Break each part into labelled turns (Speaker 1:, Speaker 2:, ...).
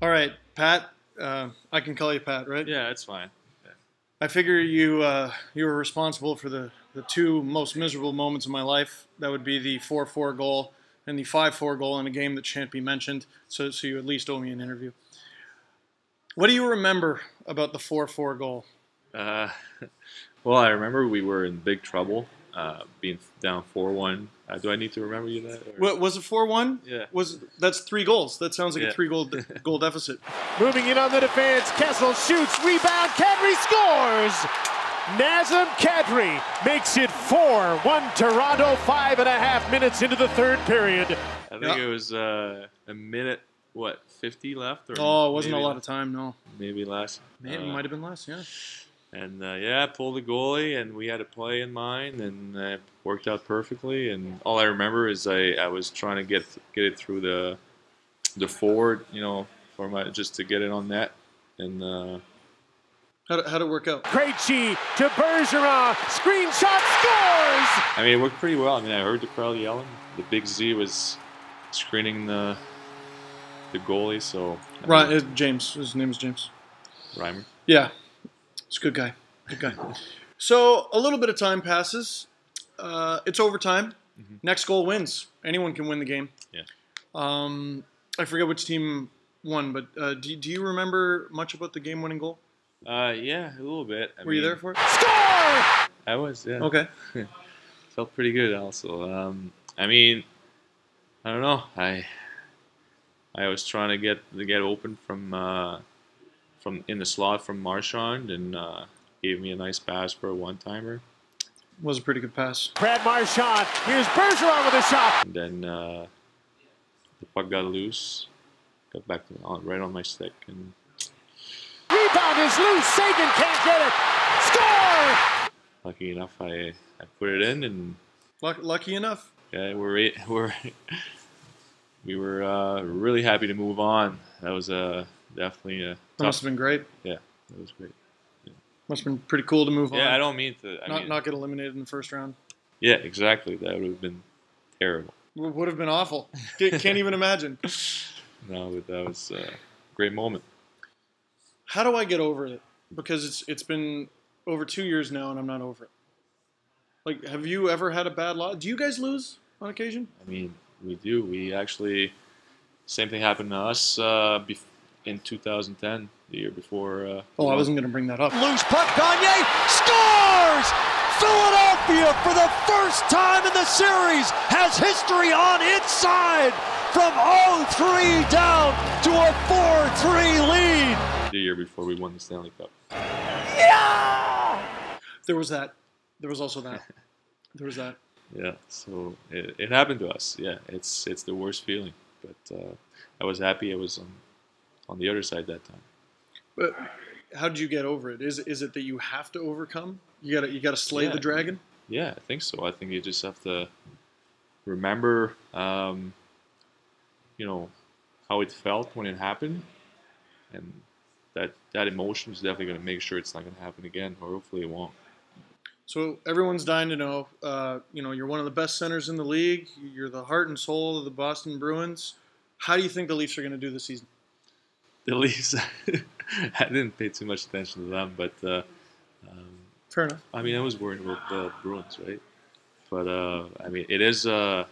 Speaker 1: All right, Pat. Uh, I can call you Pat, right?
Speaker 2: Yeah, it's fine.
Speaker 1: I figure you uh, you were responsible for the, the two most miserable moments of my life. That would be the 4 4 goal and the 5 4 goal in a game that shan't be mentioned. So, so you at least owe me an interview. What do you remember about the 4 4 goal?
Speaker 2: Uh, well, I remember we were in big trouble, uh, being down four one. Uh, do I need to remember you that? or-
Speaker 1: What, was it 4 1?
Speaker 2: Yeah.
Speaker 1: Was That's three goals. That sounds like
Speaker 2: Yeah.
Speaker 1: a three goal, goal deficit.
Speaker 3: Moving in on the defense, Kessel shoots, rebound, Kadri scores! Nazem Kadri makes it 4-1 Toronto, five and a half minutes into the third period.
Speaker 2: I think
Speaker 1: Yeah.
Speaker 2: it was uh, a minute. What, fifty left? Or
Speaker 1: Oh, it wasn't a
Speaker 2: maybe-
Speaker 1: lot of time, no.
Speaker 2: Maybe less.
Speaker 1: Maybe it
Speaker 2: Uh,
Speaker 1: might have been less, yeah.
Speaker 2: And uh, yeah, pulled the goalie, and we had a play in mind, and uh, it worked out perfectly. And all I remember is I, I was trying to get get it through the the forward, you know, for my just to get it on net. And uh,
Speaker 1: How'd, it- how'd it work out?
Speaker 3: Krejci to Bergeron, screenshot scores!
Speaker 2: I mean, it worked pretty well. I mean, I heard the crowd yelling. The big Z was screening the the goalie, so I
Speaker 1: Right, uh, James. His name is James.
Speaker 2: Reimer.
Speaker 1: Yeah, he's a good guy. Good guy. so a little bit of time passes. Uh, it's overtime.
Speaker 2: Mhm.
Speaker 1: Next goal wins. Anyone can win the game.
Speaker 2: Yeah.
Speaker 1: Um, I forget which team won, but uh, do, do you remember much about the game-winning goal?
Speaker 2: Uh, yeah, a little bit. I
Speaker 1: Were you there for it?
Speaker 3: Score!
Speaker 2: I was. Yeah.
Speaker 1: Okay.
Speaker 2: felt pretty good also. Um, I mean, I don't know. I I was trying to get to get open from uh, from in the slot from Marchand and uh, gave me a nice pass for a one timer.
Speaker 1: Was a pretty good pass.
Speaker 3: Brad Marchand, here's Bergeron with a shot.
Speaker 2: And then uh, the puck got loose, got back to, on, right on my stick, and
Speaker 3: Rebound is loose, Sagan can't get it. Score!
Speaker 2: lucky enough I, I put it in, and
Speaker 1: Luck, lucky enough.
Speaker 2: yeah, we're we're we were uh, really happy to move on. That was uh, definitely a
Speaker 1: That must have been great.
Speaker 2: Yeah, that was great. Yeah.
Speaker 1: Must have been pretty cool to move on.
Speaker 2: Yeah, I don't mean to. I
Speaker 1: not
Speaker 2: mean,
Speaker 1: not get eliminated in the first round.
Speaker 2: yeah, exactly. That would have been terrible.
Speaker 1: W- Would have been awful. Can't even imagine.
Speaker 2: No, but that was a great moment.
Speaker 1: How do I get over it? Because it's it's been over two years now, and I'm not over it. Like, have you ever had a bad loss? Do you guys lose on occasion?
Speaker 2: I mean, we do. We actually, same thing happened to us uh, bef- in 2010, the year before. Uh,
Speaker 1: Oh, I wasn't going to bring that up.
Speaker 4: Loose puck, Gagne scores! Philadelphia, for the first time in the series, has history on its side from 0-3 down to a 4-3 lead.
Speaker 2: the year before we won the Stanley Cup. Yeah!
Speaker 1: There was that. There was also that. There was that.
Speaker 2: Yeah, so it, it happened to us. Yeah, it's it's the worst feeling, but uh, I was happy I was on on the other side that time.
Speaker 1: But how did you get over it? Is is it that you have to overcome? You got to you got to slay
Speaker 2: Yeah.
Speaker 1: the dragon.
Speaker 2: Yeah, I think so. I think you just have to remember, um, you know, how it felt when it happened, and that that emotion is definitely going to make sure it's not going to happen again, or hopefully it won't.
Speaker 1: So everyone's dying to know. Uh, you know, you're one of the best centers in the league. You're the heart and soul of the Boston Bruins. How do you think the Leafs are going to do this season?
Speaker 2: The Leafs, I didn't pay too much attention to them, but uh, um,
Speaker 1: Fair enough.
Speaker 2: I mean, I was worried about the Bruins, right? But uh, I mean, it is uh,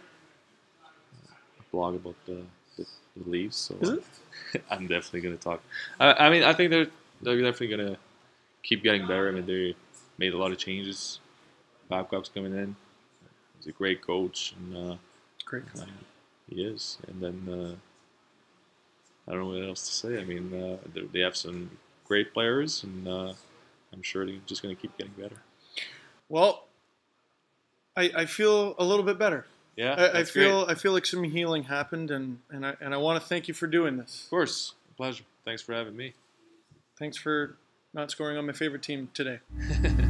Speaker 2: a blog about the, the, the Leafs, so
Speaker 1: Is it?
Speaker 2: I'm definitely gonna talk. I, I mean, I think they're they're definitely gonna keep getting better. I mean, they made a lot of changes. Babcock's coming in. He's a great coach, and uh,
Speaker 1: Great.
Speaker 2: he is. And then uh, I don't know what else to say. I mean, uh, they, have some great players, and uh, I'm sure they're just gonna keep getting better.
Speaker 1: Well, I, I feel a little bit better.
Speaker 2: Yeah,
Speaker 1: I, I feel
Speaker 2: great.
Speaker 1: I feel like some healing happened, and and I and I want to thank you for doing this.
Speaker 2: Of course, pleasure. Thanks for having me.
Speaker 1: Thanks for not scoring on my favorite team today.